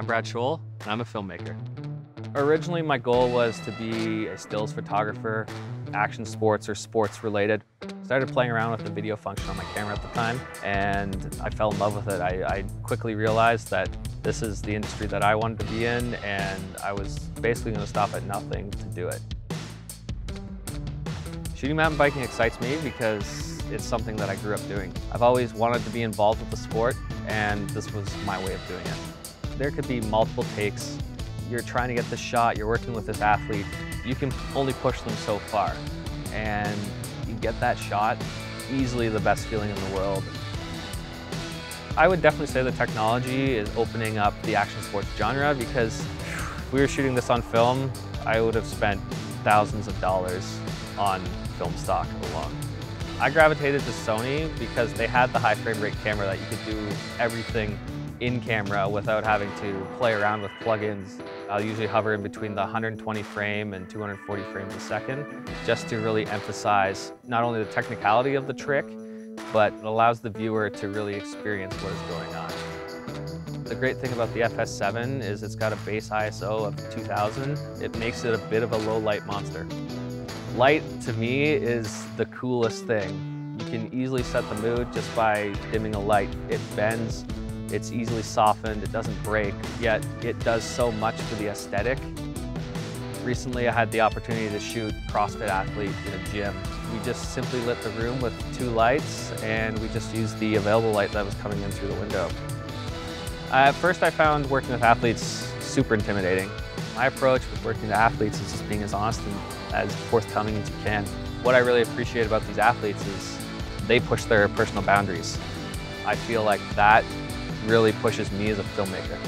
I'm Brad mm-hmm. Scholl, and I'm a filmmaker. Originally, my goal was to be a stills photographer, action sports or sports related. Started playing around with the video function on my camera at the time, and I fell in love with it. I, I quickly realized that this is the industry that I wanted to be in, and I was basically going to stop at nothing to do it. Shooting mountain biking excites me because it's something that I grew up doing. I've always wanted to be involved with the sport, and this was my way of doing it. There could be multiple takes, you're trying to get the shot, you're working with this athlete, you can only push them so far. And you get that shot, easily the best feeling in the world. I would definitely say the technology is opening up the action sports genre because if we were shooting this on film, I would have spent thousands of dollars on film stock alone. I gravitated to Sony because they had the high frame rate camera that you could do everything in camera without having to play around with plugins. I'll usually hover in between the 120 frame and 240 frames a second just to really emphasize not only the technicality of the trick, but it allows the viewer to really experience what is going on. The great thing about the FS7 is it's got a base ISO of 2000. It makes it a bit of a low light monster. Light, to me, is the coolest thing. You can easily set the mood just by dimming a light. It bends, it's easily softened, it doesn't break, yet it does so much for the aesthetic. Recently I had the opportunity to shoot CrossFit athlete in a gym. We just simply lit the room with two lights and we just used the available light that was coming in through the window. Uh, at first I found working with athletes super intimidating. My approach with working with athletes is just being as honest and as forthcoming as you can. What I really appreciate about these athletes is they push their personal boundaries. I feel like that really pushes me as a filmmaker.